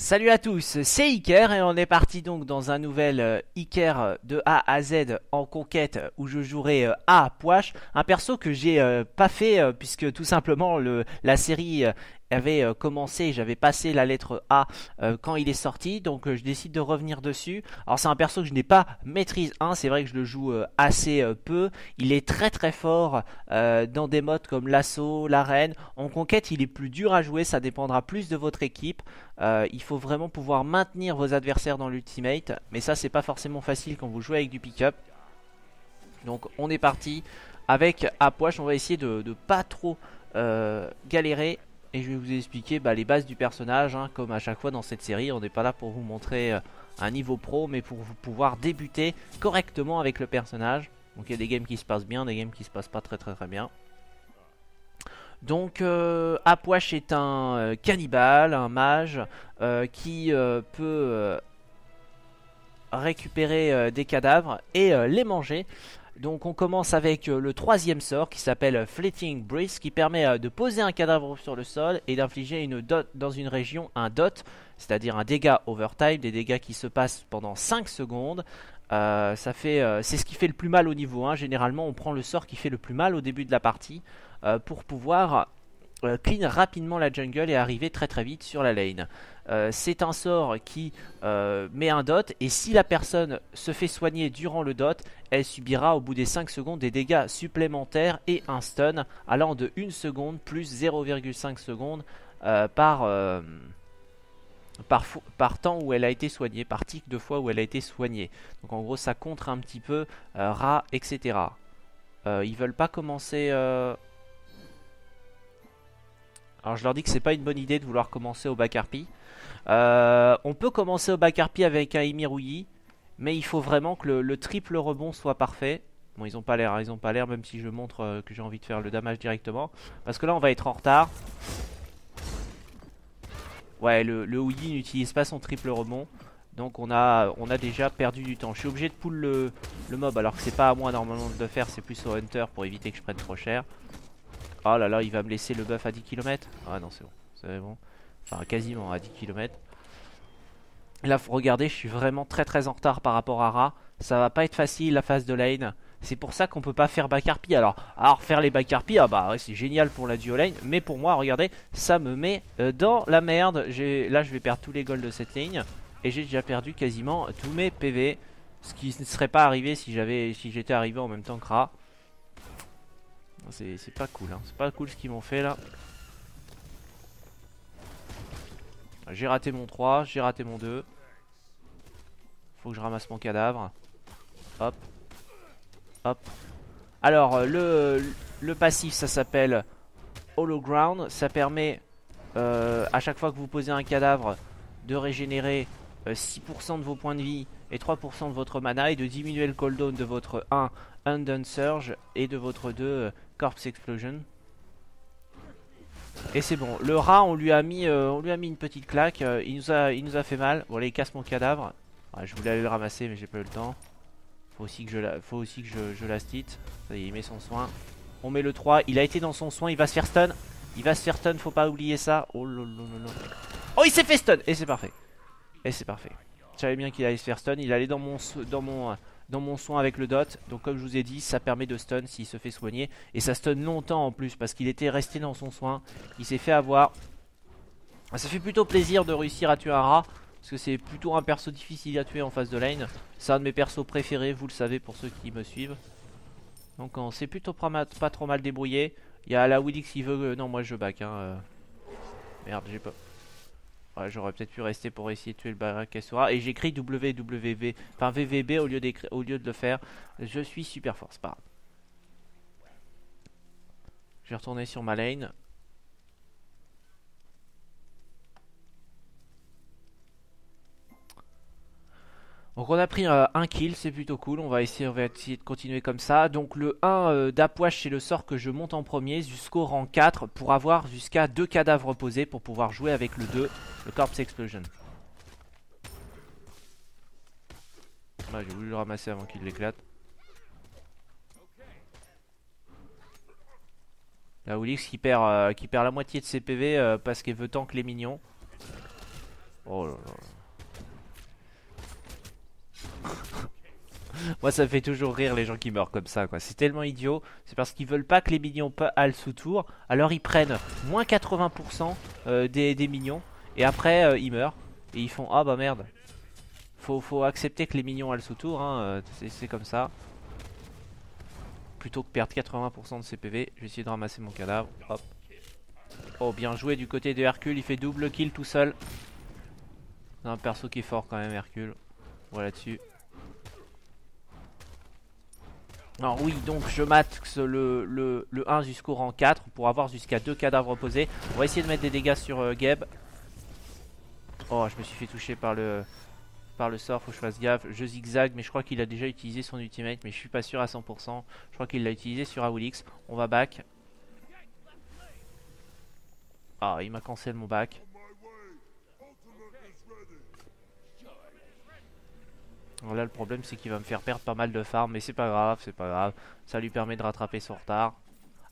Salut à tous, c'est Iker et on est parti donc dans un nouvel euh, Iker de A à Z en conquête où je jouerai euh, A Poche, un perso que j'ai euh, pas fait euh, puisque tout simplement le, la série euh, avait euh, commencé, j'avais passé la lettre A euh, quand il est sorti, donc euh, je décide de revenir dessus. Alors c'est un perso que je n'ai pas maîtrise 1, c'est vrai que je le joue assez peu, il est très très fort dans des modes comme l'assaut, l'arène. En conquête il est plus dur à jouer, ça dépendra plus de votre équipe. Il faut vraiment pouvoir maintenir vos adversaires dans l'ultimate, mais ça c'est pas forcément facile quand vous jouez avec du pick-up. Donc on est parti avec Apoche, on va essayer de, de pas trop galérer et je vais vous expliquer bah, les bases du personnage, hein, comme à chaque fois dans cette série. On n'est pas là pour vous montrer euh, un niveau pro, mais pour vous pouvoir débuter correctement avec le personnage. Donc il y a des games qui se passent bien, des games qui se passent pas très très très bien. Donc euh, Apwash est un euh, cannibale, un mage euh, qui peut récupérer des cadavres et les manger. Donc on commence avec euh, le troisième sort qui s'appelle Fleeting Breeze qui permet euh, de poser un cadavre sur le sol et d'infliger une dot dans une région un dot, c'est-à-dire un dégât overtime, des dégâts qui se passent pendant 5 secondes. Euh, euh, c'est ce qui fait le plus mal au niveau 1. Généralement on prend le sort qui fait le plus mal au début de la partie euh, pour pouvoir euh, clean rapidement la jungle et arriver très très vite sur la lane. Euh, c'est un sort qui euh, met un dot et si la personne se fait soigner durant le dot, elle subira au bout des 5 secondes des dégâts supplémentaires et un stun allant de 1 seconde plus 0,5 secondes euh, par, par, temps où elle a été soignée, par tic de fois où elle a été soignée. Donc en gros ça contre un petit peu rat, etc. Ils veulent pas commencer... alors je leur dis que c'est pas une bonne idée de vouloir commencer au Bacarpi. Euh, on peut commencer au Bacarpi avec un Imirouyi, mais il faut vraiment que le, le triple rebond soit parfait. Bon, ils ont pas l'air, ils ont pas l'air, même si je montre euh, que j'ai envie de faire le damage directement. Parce que là, on va être en retard. Ouais, le, le n'utilise pas son triple rebond. Donc on a, on a déjà perdu du temps. Je suis obligé de pull le, le mob, alors que c'est pas à moi normalement de le faire, c'est plus au Hunter pour éviter que je prenne trop cher. Oh là là, il va me laisser le buff à 10 km. Ah non, c'est bon, c'est bon. Enfin, quasiment à 10 km. Là, faut regarder, je suis vraiment très très en retard par rapport à Ra. Ça va pas être facile la phase de lane. C'est pour ça qu'on peut pas faire back-harpy. Alors, alors faire les back-harpy, ah bah c'est génial pour la duo lane. Mais pour moi, regardez, ça me met euh, dans la merde. Là, je vais perdre tous les golds de cette ligne. Et j'ai déjà perdu quasiment tous mes PV. Ce qui ne serait pas arrivé si j'avais, si j'étais arrivé en même temps que Ra. C'est pas cool, hein. c'est pas cool ce qu'ils m'ont fait là. J'ai raté mon 3, j'ai raté mon 2. Faut que je ramasse mon cadavre. Hop. Hop. Alors, euh, le, le passif, ça s'appelle Hollow Ground. Ça permet, euh, à chaque fois que vous posez un cadavre, de régénérer euh, 6% de vos points de vie et 3% de votre mana et de diminuer le cooldown de votre 1 Undone Surge et de votre 2 euh, Corpse Explosion. Et c'est bon. Le rat, on lui a mis, euh, on lui a mis une petite claque. euh, il nous a, fait mal. Bon, là, il casse mon cadavre. Je voulais aller le ramasser, mais j'ai pas eu le temps. Faut aussi que je, la, faut aussi que je, je la stit. Ça y est, il met son soin. On met le 3. Il a été dans son soin. Il va se faire stun. Il va se faire stun. Faut pas oublier ça. Oh. Oh, il s'est fait stun. Et c'est parfait. Et c'est parfait. Je savais bien qu'il allait se faire stun. Il allait dans mon, dans mon, dans mon soin avec le dot. Donc comme je vous ai dit, ça permet de stun s'il se fait soigner. Et ça stun longtemps en plus parce qu'il était resté dans son soin. Il s'est fait avoir. Ça fait plutôt plaisir de réussir à tuer un rat. Parce que c'est plutôt un perso difficile à tuer en phase de lane. C'est un de mes persos préférés, vous le savez pour ceux qui me suivent. Donc on s'est plutôt pas, trop mal débrouillé. Il y a la Willix qui veut... non moi je back hein. euh. Merde j'ai pas... J'aurais peut-être pu rester pour essayer de tuer le Barakasura. Et j'écris WWV, enfin VVB au lieu, au lieu de le faire. Je suis super fort, c'est pas. Je vais retourner sur ma lane. Donc on a pris euh, un kill, c'est plutôt cool, on va essayer, on va essayer de continuer comme ça. Donc le 1 euh, d'Apwash c'est le sort que je monte en premier jusqu'au rang 4 pour avoir jusqu'à 2 cadavres posés pour pouvoir jouer avec le 2, le Corpse Explosion. Ah, j'ai voulu le ramasser avant qu'il l'éclate. La Willix qui perd, euh, qui perd la moitié de ses PV euh, parce qu'elle veut tank les minions. Oh là là. Moi ça fait toujours rire les gens qui meurent comme ça quoi. C'est tellement idiot. C'est parce qu'ils veulent pas que les minions aillent sous tour. Alors ils prennent moins 80% euh, des, des, minions. Et après euh, ils meurent. Et ils font ah bah merde. Faut, faut accepter que les minions aillent sous tour. Hein. Euh, c'est comme ça. Plutôt que perdre 80% de ses PV. Je vais essayer de ramasser mon cadavre. Hop. Oh bien joué du côté de Hercule. Il fait double kill tout seul. un perso qui est fort quand même Hercule. Voilà dessus. Alors oui, donc je max le, le, 1 jusqu'au rang 4 pour avoir jusqu'à 2 cadavres posés. On va essayer de mettre des dégâts sur euh, Geb. Oh, je me suis fait toucher par le, par le sort, faut que je fasse gaffe. Je zigzag, mais je crois qu'il a déjà utilisé son ultimate, mais je suis pas sûr à 100%. Je crois qu'il l'a utilisé sur Awilix. On va back. Ah, il m'a cancel mon back. Là le problème c'est qu'il va me faire perdre pas mal de farm mais c'est pas grave, c'est pas grave. Ça lui permet de rattraper son retard.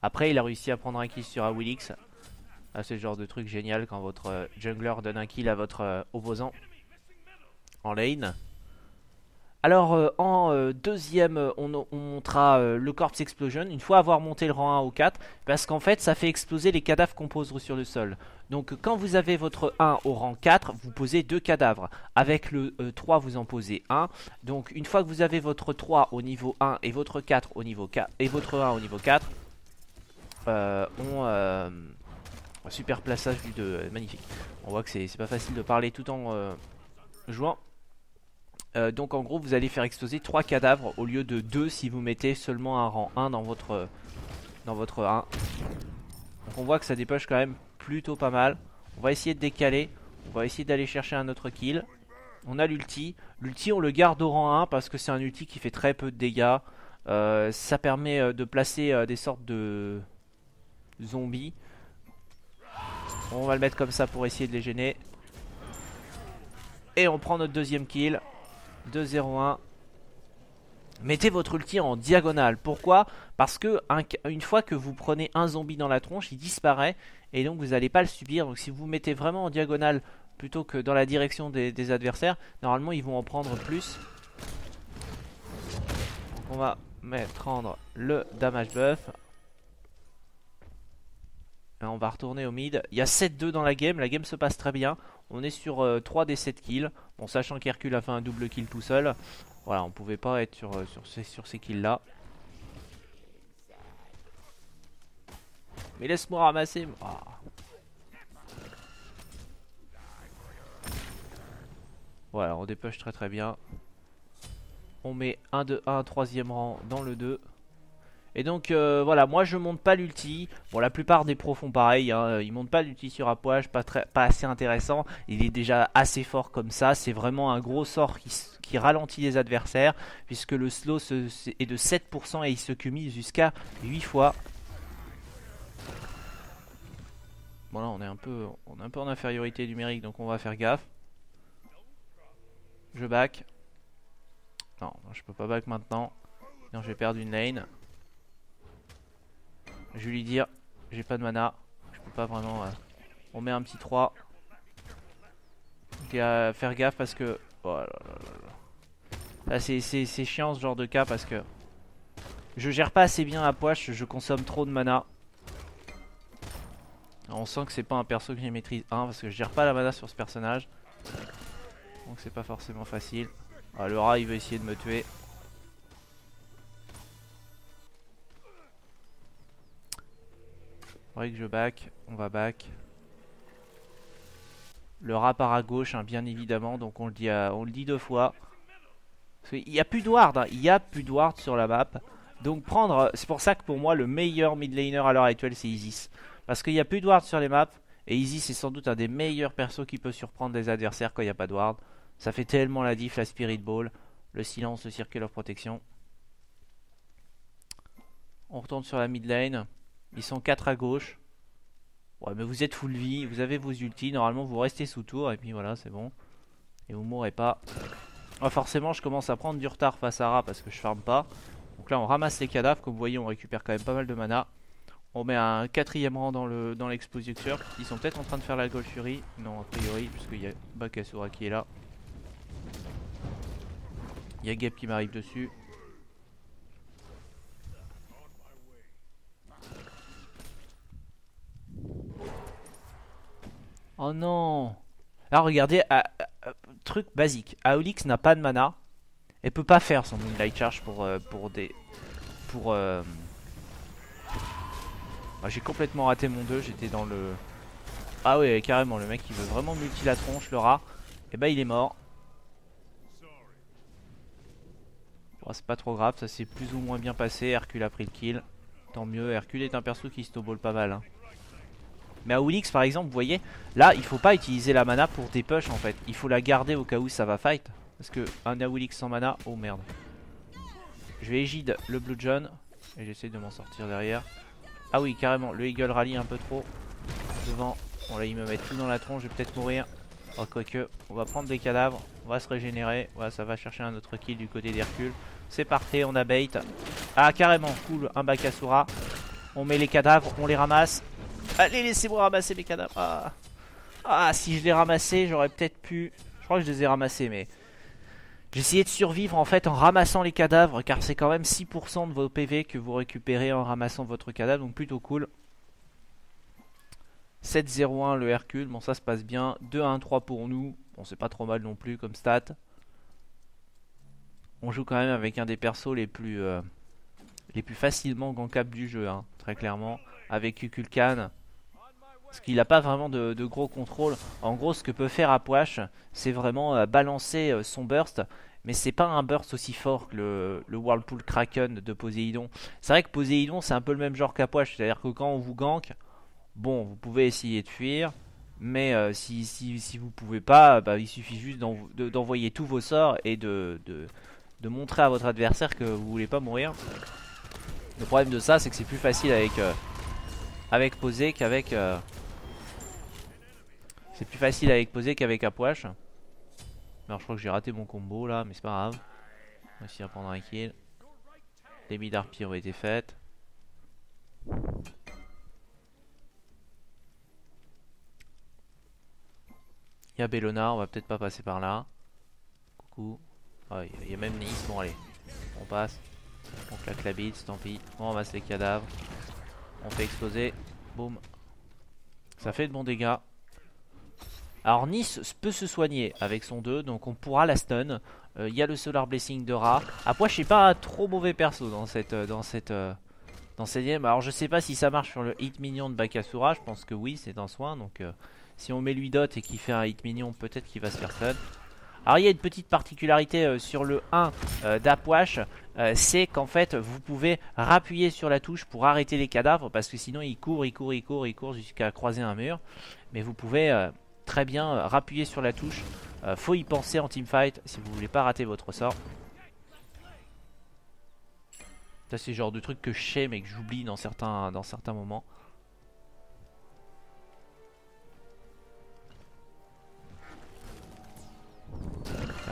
Après il a réussi à prendre un kill sur Awilix. Ah, c'est le genre de truc génial quand votre euh, jungler donne un kill à votre euh, opposant en lane. Alors euh, en euh, deuxième, euh, on, on le Corpse Explosion, une fois avoir monté le rang 1 au 4, parce qu'en fait ça fait exploser les cadavres qu'on pose sur le sol. Donc quand vous avez votre 1 au rang 4, vous posez deux cadavres. Avec le 3, vous en posez 1. Donc une fois que vous avez votre 3 au niveau 1 et votre 4 au niveau 4, et votre 1 au niveau 4, on... super plaçage du 2, magnifique. On voit que c'est pas facile de parler tout en jouant. Euh, donc en gros vous allez faire exploser 3 cadavres au lieu de 2 si vous mettez seulement un rang 1 dans votre, dans votre 1. Donc on voit que ça dépêche quand même plutôt pas mal. On va essayer de décaler. On va essayer d'aller chercher un autre kill. On a l'ulti. L'ulti on le garde au rang 1 parce que c'est un ulti qui fait très peu de dégâts. Euh, ça permet euh, de placer des sortes de zombies. On va le mettre comme ça pour essayer de les gêner. Et on prend notre deuxième kill. 2-0-1. Mettez votre ulti en diagonale. Pourquoi? Parce que une fois que vous prenez un zombie dans la tronche, il disparaît. Et donc vous n'allez pas le subir. Donc si vous mettez vraiment en diagonale plutôt que dans la direction des, adversaires, normalement ils vont en prendre plus. Donc on va prendre le damage buff. On va retourner au mid. Il y a 7-2 dans la game. La game se passe très bien. On est sur 3 euh, des 7 kills. Bon, sachant qu'Hercule a fait un double kill tout seul. Voilà, on pouvait pas être sur, euh, ces, sur ces kills là. Mais laisse-moi ramasser. Ah. Voilà, on dépêche très très bien. On met un, de, un troisième rang dans le 2. Et donc euh, voilà, moi je monte pas l'ulti. Bon, la plupart des pros font pareil. Hein. Ils montent pas l'ulti sur Apoage, pas, très, pas assez intéressant. Il est déjà assez fort comme ça. C'est vraiment un gros sort qui, ralentit les adversaires. Puisque le slow est de 7% et il se cumule jusqu'à 8 fois. Bon là on est un peu on est un peu en infériorité numérique donc on va faire gaffe. Je back. Non, je peux pas back maintenant. Non, je vais perdre une lane. Je vais lui dire, j'ai pas de mana. Je peux pas vraiment... Euh, on met un petit 3. Donc à faire gaffe parce que... Oh là là là c'est chiant ce genre de cas parce que... Je gère pas assez bien à poche, je consomme trop de mana. on sent que c'est pas un perso que j'ai maîtrise 1 parce que je gère pas la mana sur ce personnage. Donc c'est pas forcément facile. Ah, le rat il veut essayer de me tuer. Que je back, on va back. Le rat part à gauche, hein, bien évidemment, donc on le dit, deux fois. Il n'y a plus de ward, hein. il y a plus de ward sur la map. Donc prendre, c'est pour ça que pour moi le meilleur mid laner à l'heure actuelle c'est Isis. Parce qu'il n'y a plus de ward sur les maps. Et Isis est sans doute un des meilleurs persos qui peut surprendre les adversaires quand il n'y a pas de ward. Ça fait tellement la diff, la Spirit Ball, le silence, le Circle of Protection. On retourne sur la mid lane. Ils sont 4 à gauche. Ouais, mais vous êtes full vie, vous avez vos ultis. Normalement, vous restez sous tour. Et puis voilà, c'est bon. Et vous mourrez pas. Oh, forcément, je commence à prendre du retard face à Ra parce que je farme pas. Donc là, on ramasse les cadavres. Comme vous voyez, on récupère quand même pas mal de mana. On met un quatrième rang dans le dans. Ils sont peut-être en train de faire la Gold Fury. Non, a priori, puisqu'il y a Bakasura qui est là. Il y a Gap qui m'arrive dessus. Oh non Alors regardez, ah, truc basique. Aolix n'a pas de mana. Elle peut pas faire son Moonlight Charge pour, euh, pour des... Pour... Euh, j'ai complètement raté mon 2, j'étais dans le... Ah ouais, carrément, le mec il veut vraiment multi la tronche, le rat. Et eh bah ben, il est mort. Bon, c'est pas trop grave, ça s'est plus ou moins bien passé. Hercule a pris le kill. Tant mieux, Hercule est un perso qui snowball pas mal. Hein. Mais à par exemple, vous voyez, là il faut pas utiliser la mana pour des push en fait. Il faut la garder au cas où ça va fight. Parce que un sans mana, oh merde. Je vais égide le Blue John. Et j'essaie de m'en sortir derrière. Ah oui, carrément, le Eagle rally un peu trop. Devant. Bon là il me met tout dans la tronche, je vais peut-être mourir. Oh quoique, on va prendre des cadavres. On va se régénérer. Voilà, ça va chercher un autre kill du côté d'Hercule. C'est parfait, on a bait. Ah carrément, cool, un Bakasura. On met les cadavres, on les ramasse. Allez, laissez-moi ramasser mes cadavres. Ah. ah, si je les ramassais, j'aurais peut-être pu... Je crois que je les ai ramassés, mais... Essayé de survivre en fait en ramassant les cadavres, car c'est quand même 6% de vos PV que vous récupérez en ramassant votre cadavre, donc plutôt cool. 7-0-1 le Hercule, bon ça se passe bien. 2-1-3 pour nous, bon c'est pas trop mal non plus comme stat. On joue quand même avec un des persos les plus, euh, les plus facilement gankables du jeu, hein, très clairement. Avec Kukulkan, parce qu'il n'a pas vraiment de, gros contrôle. En gros, ce que peut faire Apuash, c'est vraiment euh, balancer euh, son burst. Mais c'est pas un burst aussi fort que le, Whirlpool Kraken de Poséidon. C'est vrai que Poséidon, c'est un peu le même genre qu'Apuash. C'est-à-dire que quand on vous gank, bon, vous pouvez essayer de fuir. Mais euh, si, si, si, vous pouvez pas, bah, il suffit juste d'envoyer tous vos sorts et de, de, montrer à votre adversaire que vous voulez pas mourir. Le problème de ça, c'est que c'est plus facile avec, avec Posé qu'avec c'est plus facile à exposer qu'avec Apuash. Alors je crois que j'ai raté mon combo là, mais c'est pas grave. On va essayer à prendre un kill. Les mid ont été faites. Il y a Bellona, on va peut-être pas passer par là. Coucou. Ah, il y a même Nice, bon allez. On passe. On claque la bite, tant pis. On ramasse les cadavres. On fait exploser. Boum. Ça fait de bons dégâts. Alors Nice peut se soigner avec son 2, donc on pourra la stun. Euh, il y a le Solar Blessing de Ra. Après je suis pas trop mauvais perso dans cette euh, dans cette euh, dans cette game. Alors je sais pas si ça marche sur le hit minion de Bakasura, je pense que oui, c'est un soin. Donc si on met lui dot et qu'il fait un hit minion, peut-être qu'il va se faire stun. Alors il y a une petite particularité sur le 1 d'Apwash, c'est qu'en fait vous pouvez rappuyer sur la touche pour arrêter les cadavres parce que sinon il court, il court, il court, il court jusqu'à croiser un mur. Mais vous pouvez très bien, euh, rappuyer sur la touche. Euh, faut y penser en teamfight si vous voulez pas rater votre sort. Ça c'est le genre de truc que je sais mais que j'oublie dans certains, dans certains moments.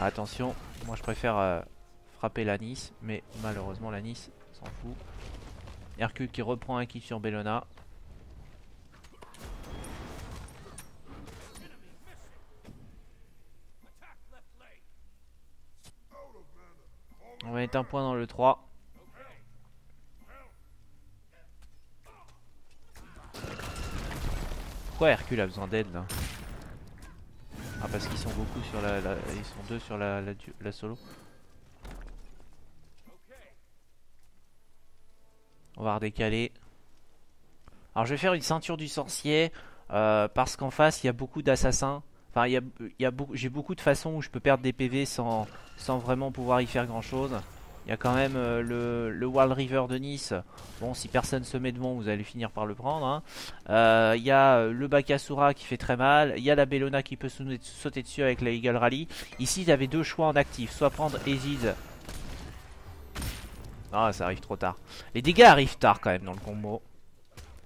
Attention, moi je préfère euh, frapper la Nice, mais malheureusement la Nice s'en fout. Hercule qui reprend un kill sur Bellona. On va mettre un point dans le 3. Pourquoi Hercule a besoin d'aide là? Ah parce qu'ils sont deux sur la, solo. On va redécaler. Alors je vais faire une ceinture du sorcier. Euh, parce qu'en face il y a beaucoup d'assassins. Enfin, j'ai beaucoup de façons où je peux perdre des PV sans vraiment pouvoir y faire grand chose. Il y a quand même euh, le, Wild River de Nice. Bon, si personne se met devant, vous allez finir par le prendre. Hein. Euh, il y a euh, le Bakasura qui fait très mal. Il y a la Bellona qui peut sauter dessus avec la Eagle Rally. Ici, il y avait deux choix en actif. Soit prendre Ezid. Ah, ça arrive trop tard. Les dégâts arrivent tard quand même dans le combo.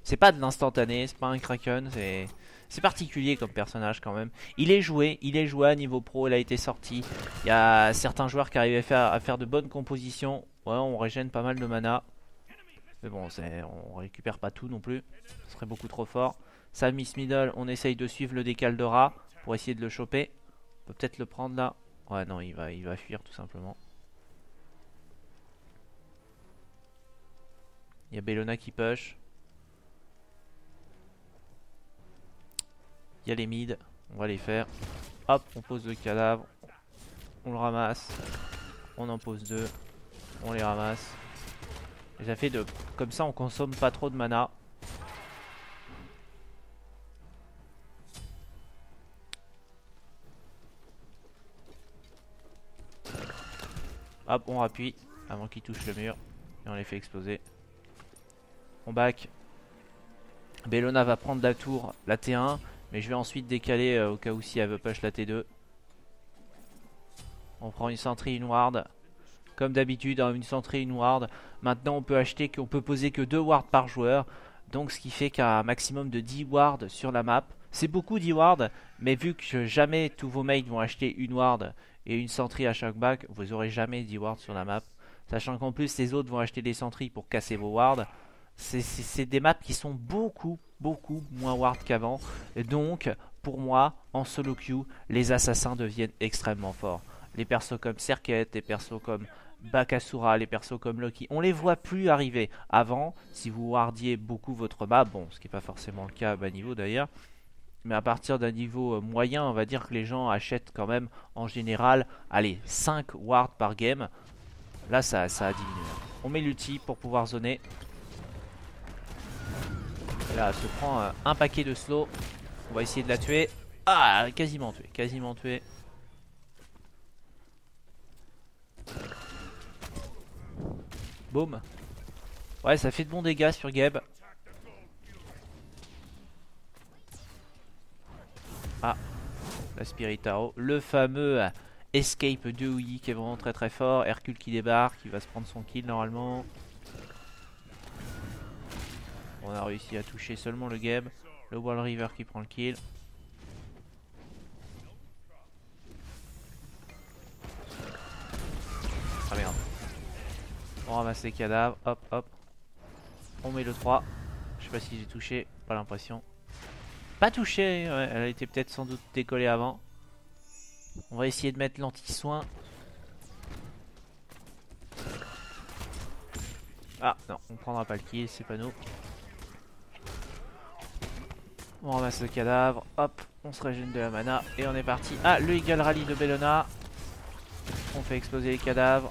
C'est pas de l'instantané, c'est pas un Kraken, c'est... C'est particulier comme personnage quand même. Il est joué, il est joué à niveau pro, il a été sorti. Il y a certains joueurs qui arrivaient à faire, de bonnes compositions. Ouais, on régène pas mal de mana. Mais bon, on récupère pas tout non plus. Ce serait beaucoup trop fort. Ça, Miss Middle, on essaye de suivre le décal de rat pour essayer de le choper. On peut peut-être le prendre là. Ouais, non, il va, il va fuir tout simplement. Il y a Bellona qui push. Il y a les mid. On va les faire. Hop, on pose le cadavre. On le ramasse. On en pose deux. On les ramasse. Et ça fait de... Comme ça, on consomme pas trop de mana. Hop, on appuie avant qu'il touche le mur. Et on les fait exploser. On back. Bellona va prendre la tour, la T1. Mais je vais ensuite décaler euh, au cas où si elle veut push la T2. On prend une sentry, une ward. Comme d'habitude, hein, une sentry, une ward. Maintenant, on peut acheter qu'on peut poser que 2 wards par joueur. Donc, ce qui fait qu'un maximum de 10 wards sur la map. C'est beaucoup 10 wards, mais vu que jamais tous vos mates vont acheter une ward et une sentry à chaque back, vous aurez jamais 10 wards sur la map. Sachant qu'en plus, les autres vont acheter des sentries pour casser vos wards. C'est des maps qui sont beaucoup, beaucoup moins ward qu'avant. Donc, pour moi, en solo queue, les assassins deviennent extrêmement forts. Les persos comme Serket, les persos comme Bakasura, les persos comme Loki, on les voit plus arriver. Avant, si vous wardiez beaucoup votre map, bon, ce qui n'est pas forcément le cas à bas niveau d'ailleurs, mais à partir d'un niveau euh, moyen, on va dire que les gens achètent quand même en général, allez, 5 wards par game. Là, ça, ça a diminué. On met l'ulti pour pouvoir zoner. Là, elle se prend euh, un paquet de slow. On va essayer de la tuer. Ah, quasiment tué, quasiment tué. Boum. Ouais, ça fait de bons dégâts sur Geb. Ah, la Spiritaro. Le fameux euh, Escape de Ouyi qui est vraiment très très fort. Hercule qui débarque, qui va se prendre son kill normalement. On a réussi à toucher seulement le Geb. Le Wall River qui prend le kill. Ah merde. On ramasse les cadavres, hop hop. On met le 3. Je sais pas si j'ai touché, pas l'impression. Pas touché, elle a été peut-être sans doute décollée avant. On va essayer de mettre l'anti-soin. Ah non, on prendra pas le kill, c'est pas nous. On ramasse le cadavre, hop, on se régène de la mana et on est parti. Ah, le Eagle Rally de Bellona. On fait exploser les cadavres.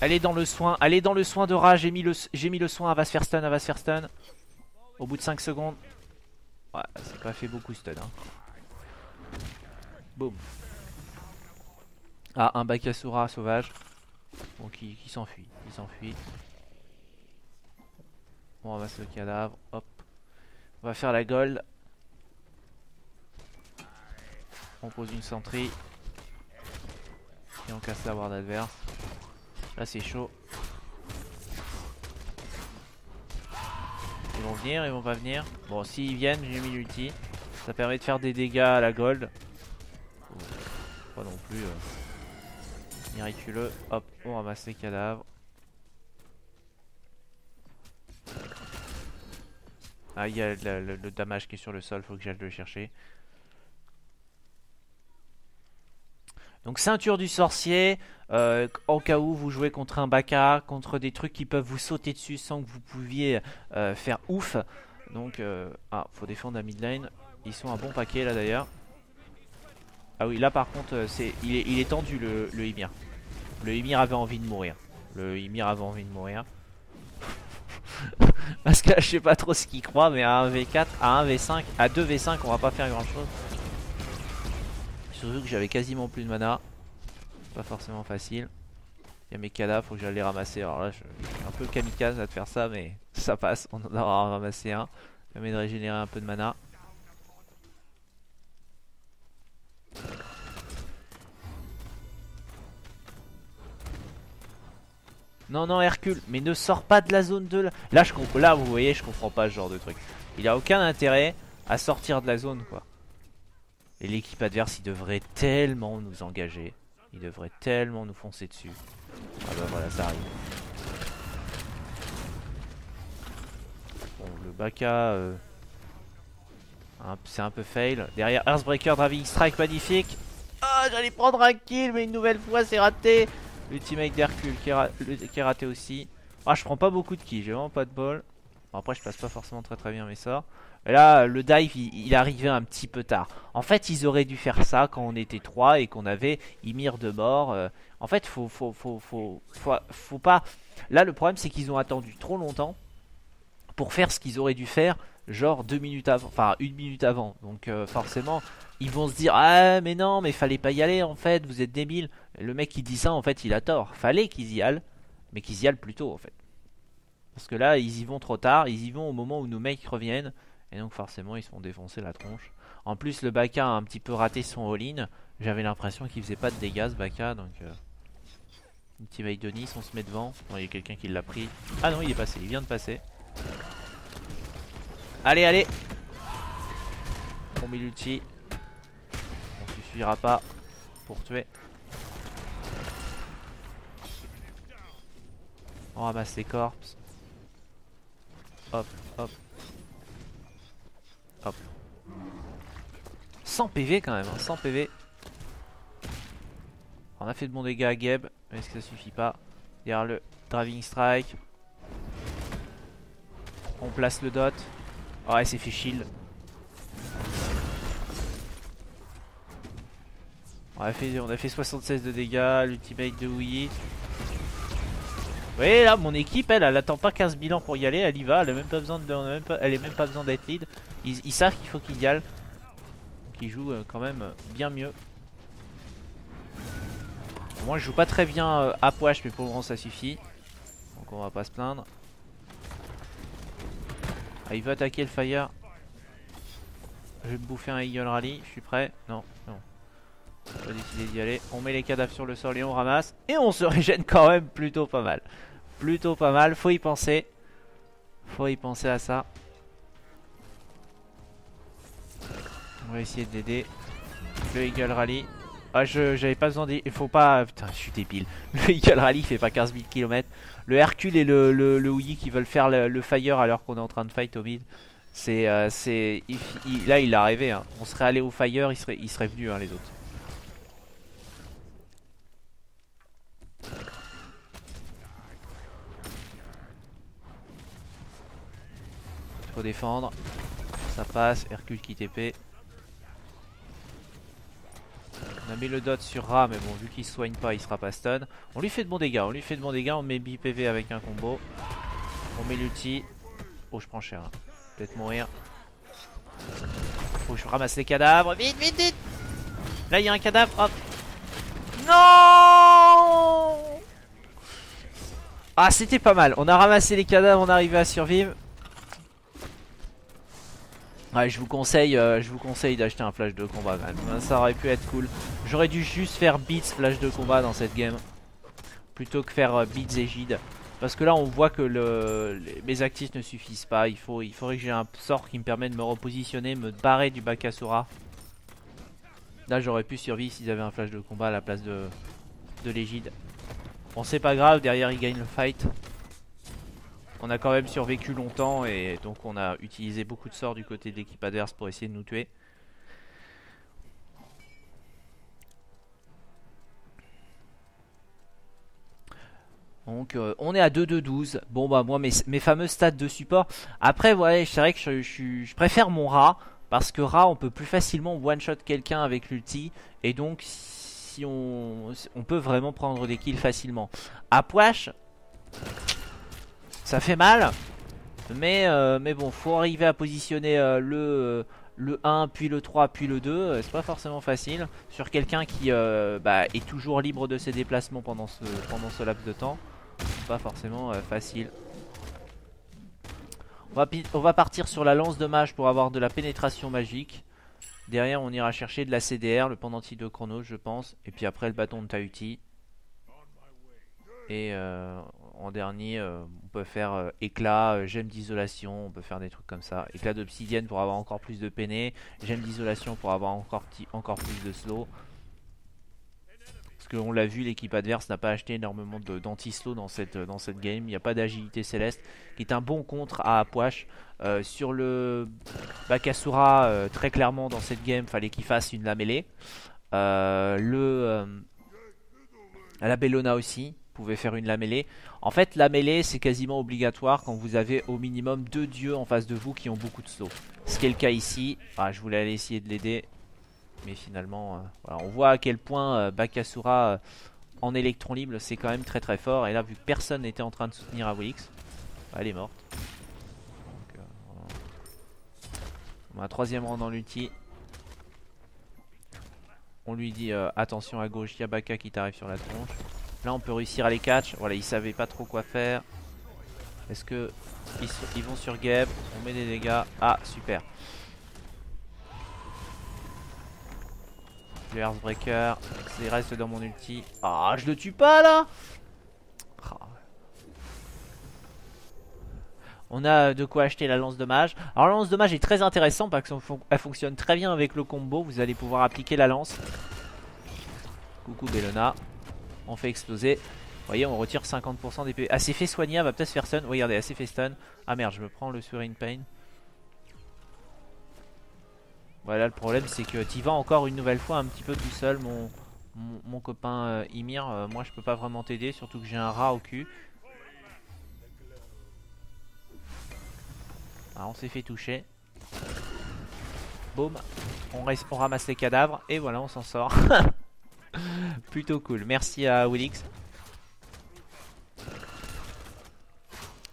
Elle est dans le soin. Elle est dans le soin de rage. J'ai mis, le, mis le soin. Elle va se faire stun. Elle va se faire stun. Au bout de 5 secondes. Ouais, ça pas fait beaucoup stun. Hein. Boum. Ah, un Bakasura sauvage. Bon, qui, s'enfuit. Il s'enfuit. On ramasse le cadavre. Hop. On va faire la gold. On pose une sentry. Et on casse la ward adverse. Là c'est chaud. Ils vont venir, ils vont pas venir. Bon s'ils viennent j'ai mis l'ulti. Ça permet de faire des dégâts à la gold. Pas non plus. Euh, miraculeux. Hop, on ramasse les cadavres. Ah il y a le, le, damage qui est sur le sol, faut que j'aille le chercher. Donc ceinture du sorcier, euh, en cas où vous jouez contre un baka, contre des trucs qui peuvent vous sauter dessus sans que vous pouviez euh, faire ouf. Donc, euh, ah, faut défendre la mid lane. Ils sont un bon paquet là d'ailleurs. Ah oui, là par contre, est, il est tendu le, le Ymir. Le Ymir avait envie de mourir. Le Ymir avait envie de mourir. Parce que là, je sais pas trop ce qu'il croit, mais à 1v4, à 1v5, à 2v5, on va pas faire grand chose. Surtout que j'avais quasiment plus de mana. Pas forcément facile. Il y a mes cadavres, faut que j'aille les ramasser. Alors là, je suis un peu kamikaze à te faire ça, mais ça passe. On en aura ramassé un. Ça permet de régénérer un peu de mana. Non, non, Hercule, mais ne sors pas de la zone de là. Là, je là, vous voyez, je comprends pas ce genre de truc. Il a aucun intérêt à sortir de la zone, quoi. Et l'équipe adverse, il devrait tellement nous engager. Il devrait tellement nous foncer dessus. Ah bah voilà, ça arrive. Baka, c'est un peu fail. Derrière Earthbreaker, Draving Strike, magnifique. Ah, j'allais prendre un kill, mais une nouvelle fois, c'est raté. L'ultimate d'Hercule qui, est raté aussi. Ah, je prends pas beaucoup de kills, j'ai vraiment pas de bol. après, je passe pas forcément très très bien sorts. Et là, le dive, il, arrivé un petit peu tard. En fait, ils auraient dû faire ça quand on était 3 et qu'on avait Ymir de mort. Euh. en fait, faut, faut, faut, faut, faut pas... Là, le problème, c'est qu'ils ont attendu trop longtemps pour faire ce qu'ils auraient dû faire genre deux minutes avant, enfin une minute avant. Donc euh, forcément, ils vont se dire ah mais non, mais fallait pas y aller en fait, vous êtes débile. Le mec qui dit ça en fait, il a tort. Fallait qu'ils y aillent, mais qu'ils y aillent plus tôt en fait. Parce que là, ils y vont trop tard, ils y vont au moment où nos mecs reviennent et donc forcément, ils se font défoncer la tronche. En plus, le Baka a un petit peu raté son all-in. J'avais l'impression qu'il faisait pas de dégâts ce Baka, donc euh... Ultimate de Nice, on se met devant. il y a quelqu'un qui l'a pris. Ah non, il est passé, il vient de passer. Allez, allez On met l'ulti. On suffira pas pour tuer. On ramasse les corps. Hop, hop. Hop. 100 PV quand même, 100 hein, PV. On a fait de bons dégâts à Geb, mais est-ce que ça suffit pas? Derrière le Driving Strike. On place le dot. Oh, ouais, c'est fait shield. On a fait, on a fait 76 de dégâts, l'ultimate de Wii. Vous voyez là, mon équipe, elle, elle attend pas 15 000 ans pour y aller, elle y va, elle a même pas besoin de, elle est même pas besoin d'être lead. Ils, savent qu'il faut qu'ils y aillent. Ils jouent euh, quand même euh, bien mieux. Moi je joue pas très bien euh, à Poche mais pour le moment ça suffit. Donc on va pas se plaindre. Ah, il veut attaquer le fire. Je vais me bouffer un Eagle Rally. Je suis prêt. Non, non. On va d'y aller. On met les cadavres sur le sol et on ramasse. Et on se régène quand même plutôt pas mal. Plutôt pas mal. Faut y penser. Faut y penser à ça. On va essayer d'aider. Le Eagle Rally. Ah, j'avais pas besoin d'y... Il faut pas... Putain, je suis débile. Le Eagle Rally fait pas 15 000 km. Le Hercule et le, le, qui veulent faire le, fire alors qu'on est en train de fight au mid. C'est, euh, là il est arrivé. Hein. On serait allé au fire, il serait, il venu hein, les autres. Faut défendre. Ça passe. Hercule qui TP. On a mis le dot sur Ra, mais bon, vu qu'il soigne pas, il sera pas stun. On lui fait de bons dégâts, on lui fait de bons dégâts, on met BPV avec un combo. On met l'ulti. Oh, je prends cher. Hein. Peut-être mourir. Faut que je ramasse les cadavres. Vite, vite, vite Là, il y a un cadavre. Hop Non Ah, c'était pas mal. On a ramassé les cadavres, on arrivé à survivre. Ouais, je vous conseille, euh, je vous conseille d'acheter un flash de combat quand même. Ça aurait pu être cool. J'aurais dû juste faire beats flash de combat dans cette game plutôt que faire euh, beats et gide. Parce que là, on voit que mes actifs ne suffisent pas. Il faut, il faudrait que j'ai un sort qui me permet de me repositionner, me barrer du Bakasura. Là, j'aurais pu survivre s'ils avaient un flash de combat à la place de, de l'égide. Bon, c'est pas grave. Derrière, il gagne le fight on a quand même survécu longtemps et donc on a utilisé beaucoup de sorts du côté de l'équipe adverse pour essayer de nous tuer. Donc euh, on est à 2-2-12. Bon bah moi mes, fameux stats de support. Après ouais c'est vrai que je, je, préfère mon rat. Parce que rat on peut plus facilement one shot quelqu'un avec l'ulti. Et donc si on, peut vraiment prendre des kills facilement. À Poache ça fait mal. Mais, euh, mais bon, faut arriver à positionner euh, le, euh, le 1, puis le 3, puis le 2. C'est pas forcément facile. Sur quelqu'un qui bah, est toujours libre de ses déplacements pendant ce, pendant ce laps de temps. Pas forcément facile. On va, on va partir sur la lance de mage pour avoir de la pénétration magique. Derrière, on ira chercher de la CDR, le pendentif de Chronos, je pense. Et puis après, le bâton de Tahuti. Et en dernier, euh, on peut faire euh, éclat, euh, gemme d'isolation, on peut faire des trucs comme ça. Éclat d'obsidienne pour avoir encore plus de peiné, gemme d'isolation pour avoir encore, encore plus de slow. Qu'on l'a vu, l'équipe adverse n'a pas acheté énormément d'anti-slow dans cette, dans cette game. Il n'y a pas d'agilité céleste, qui est un bon contre à Apuash. Euh, sur le Bakasura, euh, très clairement dans cette game, fallait qu'il fasse une la mêlée. Euh, le la Bellona aussi pouvait faire une la mêlée. En fait, la mêlée, c'est quasiment obligatoire quand vous avez au minimum deux dieux en face de vous qui ont beaucoup de slow. Ce qui est le cas ici. Ah, je voulais aller essayer de l'aider. Mais finalement, euh, on voit à quel point euh, Bakasura euh, en électron libre c'est quand même très très fort. Et là, vu que personne n'était en train de soutenir Awilix, bah, elle est morte. on a un troisième rang dans l'ulti. On lui dit attention à gauche, il y a Baka qui t'arrive sur la tronche. Là on peut réussir à les catch. Voilà, ils savaient pas trop quoi faire. Est-ce que ils, vont sur Geb On met des dégâts. Ah super. Le Earthbreaker. Il reste dans mon ulti. Ah, je le tue pas là ah. On a de quoi acheter la lance de mage. Alors la lance de mage est très intéressante parce qu'elle fonctionne très bien avec le combo. Vous allez pouvoir appliquer la lance. Coucou Bellona. On fait exploser. Vous voyez, on retire 50% des PV. Ah, c'est fait soigner, va peut-être faire stun. Regardez, assez fait stun. Ah merde, je me prends le in Pain. Voilà, le problème, c'est que tu vas encore une nouvelle fois un petit peu tout seul, mon, mon, copain euh, Ymir. Euh, moi, je peux pas vraiment t'aider, surtout que j'ai un rat au cul. Ah, on s'est fait toucher. Boum. On, on ramasse les cadavres. Et voilà, on s'en sort. Plutôt cool. Merci à Willix.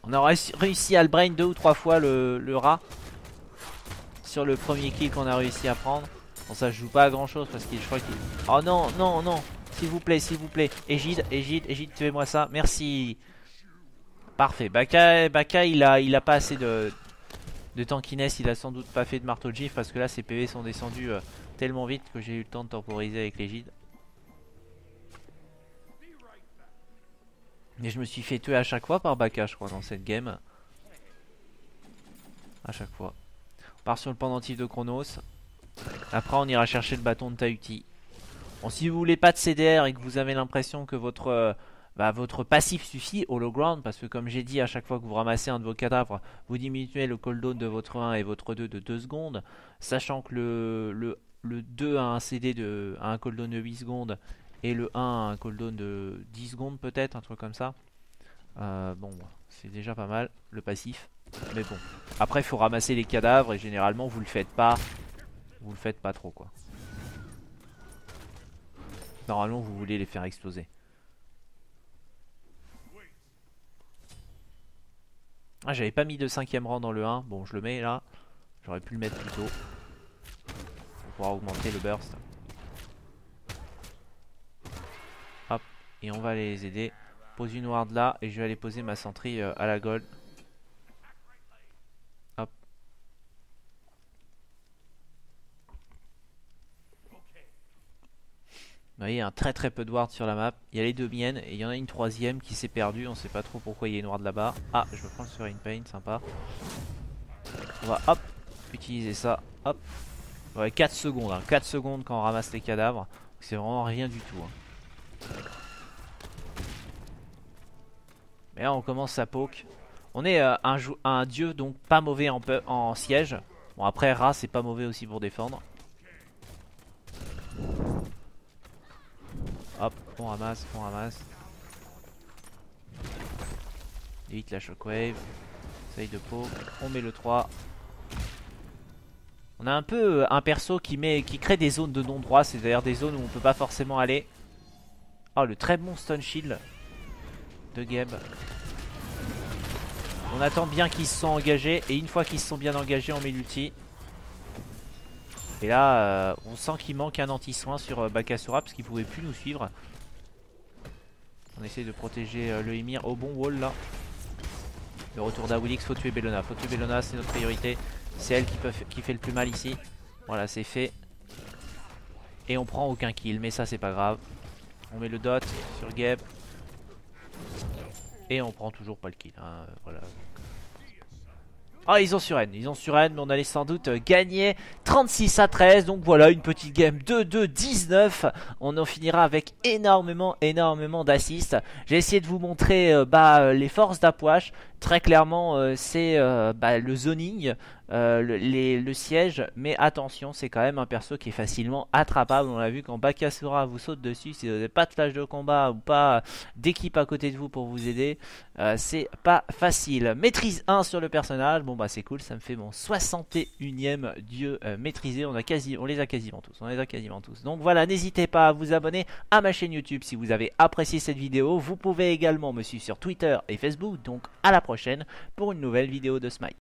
On a réussi à le brain deux ou trois fois le, rat. Sur le premier kill qu'on a réussi à prendre. Bon ça joue pas à grand chose parce qu'il je crois qu'il... Oh non, non, non S'il vous plaît, s'il vous plaît. Égide, Égide, Égide, tuez-moi ça. Merci. Parfait. Baka, Baka il, a, il a pas assez de, de tankiness. Il a sans doute pas fait de marteau de gif parce que là ses PV sont descendus euh, tellement vite que j'ai eu le temps de temporiser avec l'Égide. Mais je me suis fait tuer à chaque fois par Baka, je crois, dans cette game. À chaque fois. Sur le pendentif de Chronos. Après, on ira chercher le bâton de Tahuti. Bon, si vous voulez pas de CDR et que vous avez l'impression que votre, euh, bah, votre passif suffit, hologround, parce que comme j'ai dit, à chaque fois que vous ramassez un de vos cadavres, vous diminuez le cooldown de votre 1 et votre 2 de 2 secondes, sachant que le, le, le 2 a un CD de, a un cooldown de 8 secondes et le 1 un cooldown de 10 secondes peut-être, un truc comme ça. Euh, bon, c'est déjà pas mal le passif. Mais bon, après il faut ramasser les cadavres et généralement vous le faites pas. Vous le faites pas trop quoi. Normalement vous voulez les faire exploser. Ah j'avais pas mis de cinquième rang dans le 1. Bon je le mets là. J'aurais pu le mettre plus tôt. Pour pouvoir augmenter le burst. Et on va les aider. Pose une ward là et je vais aller poser ma sentry euh, à la gold. Vous voyez, un très très peu de ward sur la map. Il y a les deux miennes et il y en a une troisième qui s'est perdue. On sait pas trop pourquoi il y a une ward là-bas. Ah, je me prends le in Pain, sympa. On va hop, utiliser ça. Hop. Ouais, 4 secondes. 4 hein. secondes quand on ramasse les cadavres. C'est vraiment rien du tout. Hein. Et là on commence à poke. On est euh, un, un, dieu donc pas mauvais en, en siège. Bon après Ra c'est pas mauvais aussi pour défendre. Hop, on ramasse, on ramasse. Vite la shockwave. Essaye de poke. On met le 3. On a un peu euh, un perso qui met qui crée des zones de non-droit, c'est d'ailleurs des zones où on peut pas forcément aller. Oh le très bon stun shield de Geb. On attend bien qu'ils se sont engagés. Et une fois qu'ils se sont bien engagés, on met l'ulti. Et là, euh, on sent qu'il manque un anti-soin sur euh, Bakasura parce qu'il pouvait plus nous suivre. On essaie de protéger euh, le Emir au bon wall là. Le retour d'Awilix, faut tuer Bellona. Faut tuer Bellona, c'est notre priorité. C'est elle qui, fait le plus mal ici. Voilà, c'est fait. Et on prend aucun kill, mais ça c'est pas grave. On met le dot sur Geb. Et on prend toujours pas le kill. Hein, voilà. Oh, ils ont sur N, ils ont sur N, mais on allait sans doute gagner 36 à 13. Donc voilà, une petite game 2-2-19. On en finira avec énormément, énormément d'assists. J'ai essayé de vous montrer euh, bah, les forces d'Apuache. Très clairement, euh, c'est euh, bah, le zoning, euh, le, siège. Mais attention, c'est quand même un perso qui est facilement attrapable. On l'a vu quand Bakasura vous saute dessus. Si vous n'avez pas de flash de combat ou pas d'équipe à côté de vous pour vous aider, c'est pas facile. Maîtrise 1 sur le personnage. Bon, bah c'est cool. Ça me fait mon 61ème dieu maîtrisé. On, a quasi, on les a quasiment tous. On les a quasiment tous. Donc voilà, n'hésitez pas à vous abonner à ma chaîne YouTube si vous avez apprécié cette vidéo. Vous pouvez également me suivre sur Twitter et Facebook. Donc à la pour une nouvelle vidéo de Smite.